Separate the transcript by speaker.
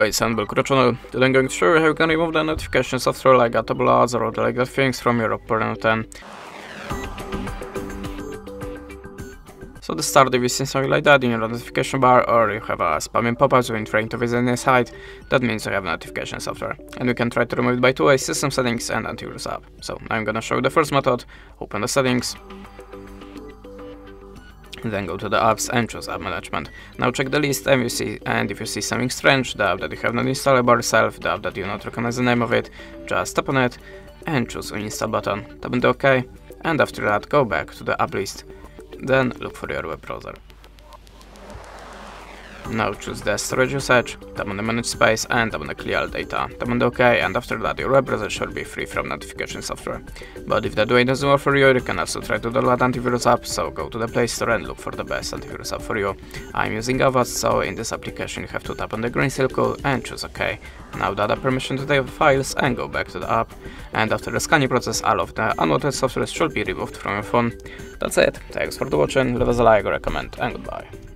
Speaker 1: Hey, Sandbell channel. Today I'm going to show you how you can remove the notification software like Taboola ads or that things from your 10. So to start if you see something like that in your notification bar or you have a spamming pop-ups when trying to visit any site, that means you have notification software. And you can try to remove it by two ways, system settings and antivirus app. So I'm gonna show you the first method, open the settings, then go to the apps and choose app management. Now check the list and you see and if you see something strange, the app that you have not installed by yourself, the app that you not recognize the name of it, just tap on it and choose uninstall button. Tap on the OK and after that go back to the app list. Then look for your web browser. Now choose the storage usage, tap on the manage space and tap on the clear all data. Tap on the OK and after that your web browser should be free from notification software. But if that way doesn't work for you, you can also try to download antivirus app, so go to the Play Store and look for the best antivirus app for you. I'm using Avast, so in this application you have to tap on the green circle and choose OK. Now add a permission to the files and go back to the app. And after the scanning process, all of the unwanted software should be removed from your phone. That's it. Thanks for watching, leave us a like or a comment and goodbye.